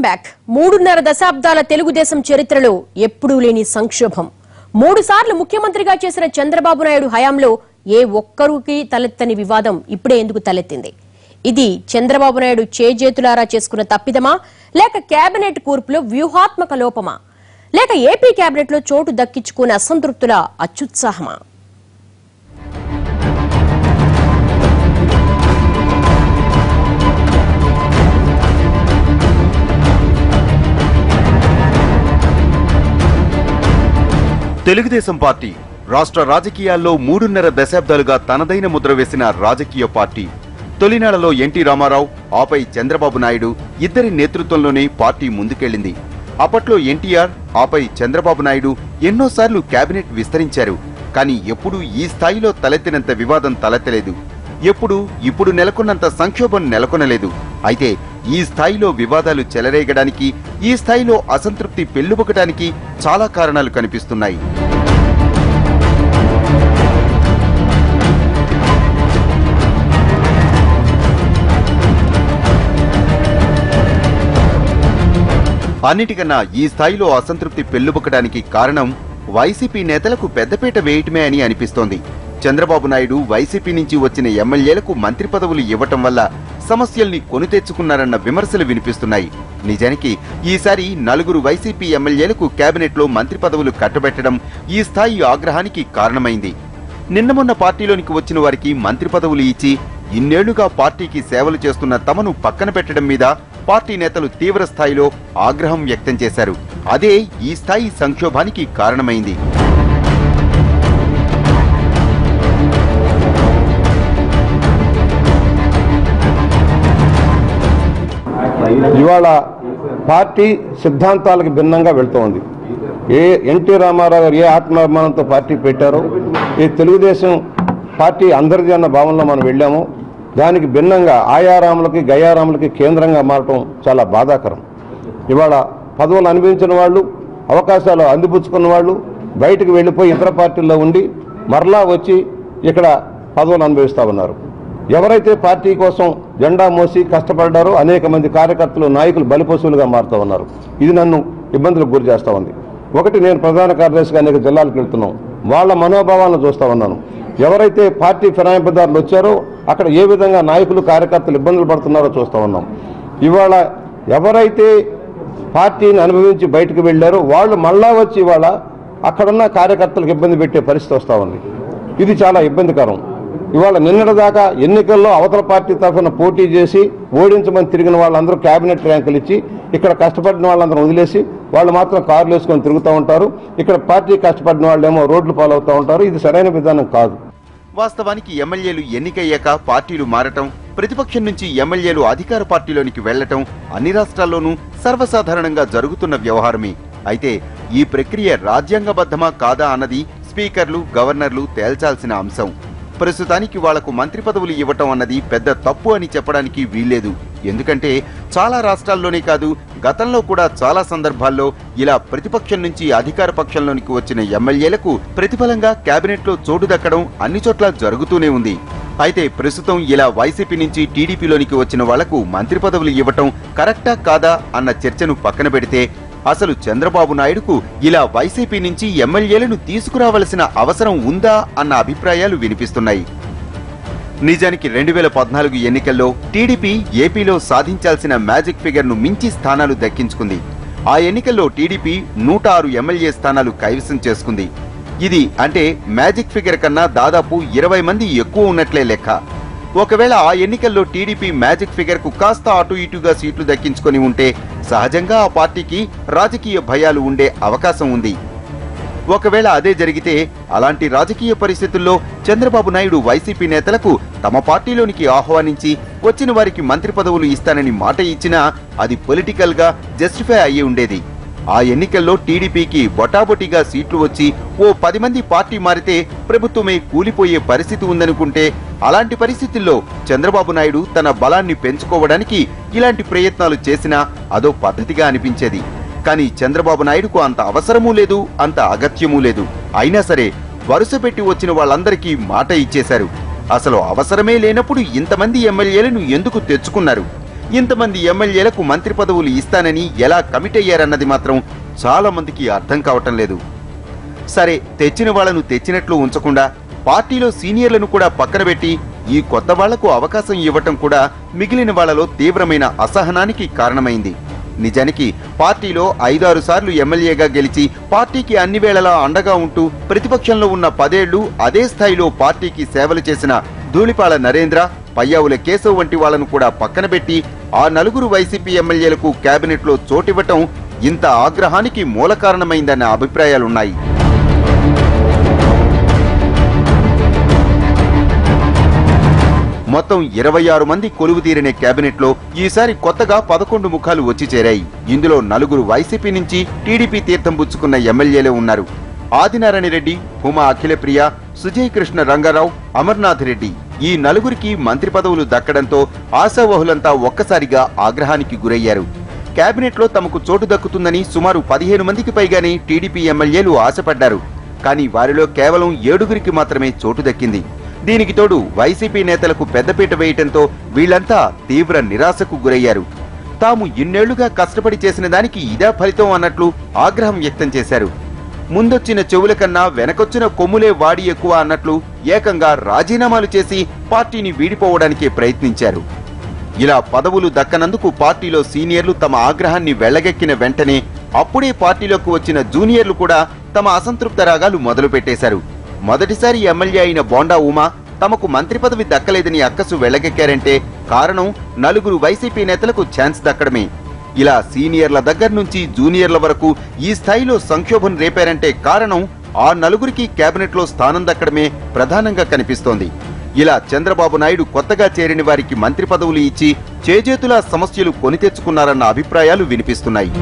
Welcome back. మూడున్నర దశాబ్దాల తెలుగుదేశం చరిత్రలో ఎప్పుడూ లేని సంక్షోభం. మూడు సార్లు ముఖ్యమంత్రిగా చేసిన చంద్రబాబు నాయుడు హయాంలో ఏ ఒక్కరికి తలెత్తని వివాదం ఇప్పుడే ఎందుకు తలెత్తింది? ఇది చంద్రబాబు నాయుడు చేజేతులారా చేసుకున్న తప్పిదమా? లేక కేబినెట్ కూర్పులో వ్యూహాత్మక లోపమా? లేక ఏపీ కేబినెట్లో చోటు దక్కించుకునే అసంతృప్తుల అత్యుత్సాహమా? తెలుగుదేశం పార్టీ రాష్ట్ర రాజకీయాల్లో మూడున్నర దశాబ్దాలుగా తనదైన ముద్ర వేసిన రాజకీయ పార్టీ. తొలినాళ్ళలో ఎన్టీ రామారావు ఆపై చంద్రబాబు నాయుడు ఇద్దరి నేతృత్వంలోనే పార్టీ ముందుకెళ్ళింది అప్పట్లో ఎన్టీఆర్ ఆపై చంద్రబాబు నాయుడు ఎన్నోసార్లు కేబినెట్ విస్తరించారు. కానీ ఎప్పుడూ ఈ స్థాయిలో తలెత్తినంత వివాదం తలెత్తలేదు. ఎప్పుడు ఇప్పుడు నెలకొన్నంత సంక్షోభం నెలకొనలేదు. అయితే ఈ స్థాయిలో వివాదాలు చెలరేగడానికి ఈ స్థాయిలో అసంతృప్తి పెళ్ళుబొకటానికి చాలా కారణాలు కనిపిస్తున్నాయి. అన్నిటికన్నా ఈ స్థాయిలో అసంతృప్తి పెళ్ళుబొక్కడానికి కారణం వైసీపీ నేతలకు పెద్దపీట వేయటమే అని అనిపిస్తోంది. చంద్రబాబు నాయుడు వైసీపీ నుంచి వచ్చిన ఎమ్మెల్యేలకు మంత్రి పదవులు ఇవ్వటం వల్ల సమస్యల్ని కొని తెచ్చుకున్నారన్న విమర్శలు వినిపిస్తున్నాయి. నిజానికి ఈసారి నలుగురు వైసీపీ ఎమ్మెల్యేలకు కేబినెట్లో మంత్రి పదవులు కట్టబెట్టడం ఈ స్థాయి ఆగ్రహానికి కారణమైంది. నిన్న మొన్న పార్టీలోనికి వచ్చిన వారికి మంత్రి పదవులు ఇచ్చి ఇన్నేళ్ళుగా పార్టీకి సేవలు చేస్తున్న తమను పక్కన పెట్టడం మీద పార్టీ నేతలు తీవ్ర స్థాయిలో ఆగ్రహం వ్యక్తం చేశారు. అదే ఈ స్థాయి సంక్షోభానికి కారణమైంది. ఇవాళ పార్టీ సిద్ధాంతాలకు భిన్నంగా వెళ్తోంది. ఏ ఎన్టీ రామారావు గారు ఏ ఆత్మాభిమానంతో పార్టీ పెట్టారో ఈ తెలుగుదేశం పార్టీ అందరిది అన్న భావనలో మనం వెళ్ళాము. దానికి భిన్నంగా ఆయారాములకి గయారాములకి కేంద్రంగా మారటం చాలా బాధాకరం. ఇవాళ పదవులు అనుభవించిన వాళ్ళు అవకాశాలు అందిపుచ్చుకున్న వాళ్ళు బయటకు వెళ్ళిపోయి ఇతర పార్టీల్లో ఉండి మరలా వచ్చి ఇక్కడ పదవులు అనుభవిస్తూ ఉన్నారు. ఎవరైతే పార్టీ కోసం జెండా మోసి కష్టపడ్డారో అనేక మంది కార్యకర్తలు నాయకులు బలిపశువులుగా మారుతూ ఉన్నారు. ఇది నన్ను ఇబ్బందులకు గురి చేస్తూ ఉంది. ఒకటి నేను ప్రధాన కార్యదర్శిగా అనేక జిల్లాలకు వెళ్తున్నాం. వాళ్ళ మనోభావాలను చూస్తూ ఉన్నాను. ఎవరైతే పార్టీ ఫిరాయింపుదారులు వచ్చారో అక్కడ ఏ విధంగా నాయకులు కార్యకర్తలు ఇబ్బందులు పడుతున్నారో చూస్తూ ఉన్నాం. ఇవాళ ఎవరైతే పార్టీని అనుభవించి బయటకు వెళ్ళారో వాళ్ళు మళ్ళా వచ్చి ఇవాళ అక్కడున్న కార్యకర్తలకు ఇబ్బంది పెట్టే పరిస్థితి వస్తూ ఉంది. ఇది చాలా ఇబ్బందికరం. ఇవాళ నిన్నటిదాకా ఎన్నికల్లో అవతల పార్టీ తరఫున పోటీ చేసి ఓడించమని తిరిగిన వాళ్ళందరూ క్యాబినెట్ ర్యాంకులు ఇచ్చి ఇక్కడ కష్టపడిన వాళ్ళందరూ వదిలేసి వాళ్ళు మాత్రం కార్లు వేసుకొని తిరుగుతూ ఉంటారు. ఇక్కడ పార్టీ కష్టపడిన వాళ్ళేమో రోడ్లు పాలవుతూ ఉంటారు. ఇది సరైన విధానం కాదు. వాస్తవానికి ఎమ్మెల్యేలు ఎన్నికయ్యాక పార్టీలు మారటం ప్రతిపక్షం నుంచి ఎమ్మెల్యేలు అధికార పార్టీలోనికి వెళ్ళటం అన్ని రాష్ట్రాల్లోనూ సర్వసాధారణంగా జరుగుతున్న వ్యవహారమే. అయితే ఈ ప్రక్రియ రాజ్యాంగబద్ధమా కాదా అన్నది స్పీకర్లు గవర్నర్లు తేల్చాల్సిన అంశం. ప్రస్తుతానికి వాళ్ళకు మంత్రి పదవులు ఇవ్వటం అన్నది పెద్ద తప్పు అని చెప్పడానికి వీల్లేదు. ఎందుకంటే చాలా రాష్ట్రాల్లోనే కాదు గతంలో కూడా చాలా సందర్భాల్లో ఇలా ప్రతిపక్షం నుంచి అధికార పక్షంలోనికి వచ్చిన ఎమ్మెల్యేలకు ప్రతిఫలంగా కేబినెట్లో చోటు దక్కడం అన్ని చోట్ల జరుగుతూనే ఉంది. అయితే ప్రస్తుతం ఇలా వైసీపీ నుంచి టీడీపీలోనికి వచ్చిన వాళ్ళకు మంత్రి పదవులు ఇవ్వటం కరెక్టా కాదా అన్న చర్చను పక్కన పెడితే అసలు చంద్రబాబు నాయుడుకు ఇలా వైసీపీ నుంచి ఎమ్మెల్యేలను తీసుకురావలసిన అవసరం ఉందా అన్న అభిప్రాయాలు వినిపిస్తున్నాయి. నిజానికి రెండు వేల పద్నాలుగు ఎన్నికల్లో టీడీపీ ఏపీలో సాధించాల్సిన మ్యాజిక్ ఫిగర్ను మించి స్థానాలు దక్కించుకుంది. ఆ ఎన్నికల్లో టీడీపీ నూట ఆరు ఎమ్మెల్యే స్థానాలు కైవసం చేసుకుంది. ఇది అంటే మ్యాజిక్ ఫిగర్ కన్నా దాదాపు ఇరవై మంది ఎక్కువ ఉన్నట్లే లెక్క. ఒకవేళ ఆ ఎన్నికల్లో టీడీపీ మ్యాజిక్ ఫిగర్కు కాస్త అటు ఇటుగా సీట్లు దక్కించుకొని ఉంటే సహజంగా ఆ పార్టీకి రాజకీయ భయాలు ఉండే అవకాశం ఉంది. ఒకవేళ అదే జరిగితే అలాంటి రాజకీయ పరిస్థితుల్లో చంద్రబాబు నాయుడు వైసీపీ నేతలకు తమ పార్టీలోనికి ఆహ్వానించి వచ్చిన వారికి మంత్రి పదవులు ఇస్తానని మాట ఇచ్చినా అది పొలిటికల్గా జస్టిఫై అయ్యి ఉండేది. ఆ ఎన్నికల్లో టీడీపీకి బొటాబొటిగా సీట్లు వచ్చి ఓ పది మంది పార్టీ మారితే ప్రభుత్వమే కూలిపోయే పరిస్థితి ఉందనుకుంటే అలాంటి పరిస్థితుల్లో చంద్రబాబు నాయుడు తన బలాన్ని పెంచుకోవడానికి ఇలాంటి ప్రయత్నాలు చేసినా అదో పద్ధతిగా అనిపించేది. కానీ చంద్రబాబు నాయుడుకు అంత అవసరమూ లేదు అంత అగత్యమూ లేదు. అయినా సరే వరుస పెట్టి వచ్చిన వాళ్ళందరికీ మాట ఇచ్చేశారు. అసలు అవసరమే లేనప్పుడు ఇంతమంది ఎమ్మెల్యేలను ఎందుకు తెచ్చుకున్నారు? ఇంతమంది ఎమ్మెల్యేలకు మంత్రి పదవులు ఇస్తానని ఎలా కమిట్ అయ్యారన్నది మాత్రం చాలామందికి అర్థం కావటం లేదు. సరే తెచ్చిన వాళ్ళను తెచ్చినట్లు ఉంచకుండా పార్టీలో సీనియర్లను కూడా పక్కన పెట్టి ఈ కొత్త వాళ్ళకు అవకాశం ఇవ్వటం కూడా మిగిలిన వాళ్ళలో తీవ్రమైన అసహనానికి కారణమైంది. నిజానికి పార్టీలో ఐదారు సార్లు ఎమ్మెల్యేగా గెలిచి పార్టీకి అన్ని వేళలా అండగా ఉంటూ ప్రతిపక్షంలో ఉన్న పదేళ్ళు అదే స్థాయిలో పార్టీకి సేవలు చేసిన ధూళిపాల నరేంద్ర పయ్యావుల కేశవ్ వంటి వాళ్ళను కూడా పక్కన పెట్టి ఆ నలుగురు వైసీపీ ఎమ్మెల్యేలకు కేబినెట్లో చోటివ్వటం ఇంత ఆగ్రహానికి మూల కారణమైందన్న అభిప్రాయాలున్నాయి. మొత్తం ఇరవై ఆరు మంది కొలువు తీరిన కేబినెట్లో ఈసారి కొత్తగా పదకొండు ముఖాలు వచ్చి చేరాయి. ఇందులో నలుగురు వైసీపీ నుంచి టీడీపీ తీర్థం పుచ్చుకున్న ఎమ్మెల్యేలే ఉన్నారు. ఆదినారాయణ రెడ్డి ఉమా అఖిలప్రియ సుజయ్ కృష్ణ రంగారావు అమర్నాథ్ రెడ్డి ఈ నలుగురికి మంత్రి పదవులు దక్కడంతో ఆశావహులంతా ఒక్కసారిగా ఆగ్రహానికి గురయ్యారు. కేబినెట్లో తమకు చోటు దక్కుతుందని సుమారు పదిహేను మందికి పైగానే టీడీపీ ఎమ్మెల్యేలు ఆశపడ్డారు. కానీ వారిలో కేవలం ఏడుగురికి మాత్రమే చోటు దక్కింది. దీనికి తోడు వైసీపీ నేతలకు పెద్దపీట వేయటంతో వీళ్ళంతా తీవ్ర నిరాశకు గురయ్యారు. తాము ఇన్నేళ్ళుగా కష్టపడి చేసిన దానికి ఇదే ఫలితం అన్నట్లు ఆగ్రహం వ్యక్తం చేశారు. ముందొచ్చిన చెవుల కన్నా వెనకొచ్చిన కొమ్ములే వాడి ఎక్కువ అన్నట్లు ఏకంగా రాజీనామాలు చేసి పార్టీని వీడిపోవడానికి ప్రయత్నించారు. ఇలా పదవులు దక్కనందుకు పార్టీలో సీనియర్లు తమ ఆగ్రహాన్ని వెళ్ళగెక్కిన వెంటనే అప్పుడే పార్టీలోకి వచ్చిన జూనియర్లు కూడా తమ అసంతృప్త రాగాలు మొదలుపెట్టేశారు. మొదటిసారి ఎమ్మెల్యే అయిన బోండా ఉమా తమకు మంత్రి పదవి దక్కలేదని అక్కసు వెళ్ళగెక్కారంటే కారణం నలుగురు వైసీపీ నేతలకు ఛాన్స్ దక్కడమే. ఇలా సీనియర్ల దగ్గర నుంచి జూనియర్ల వరకు ఈ స్థాయిలో సంక్షోభం రేపారంటే కారణం ఆ నలుగురికి కేబినెట్లో స్థానం దక్కడమే ప్రధానంగా కనిపిస్తోంది. ఇలా చంద్రబాబు నాయుడు కొత్తగా చేరిన వారికి మంత్రి పదవులు ఇచ్చి చేజేతులా సమస్యలు కొని తెచ్చుకున్నారన్న అభిప్రాయాలు వినిపిస్తున్నాయి.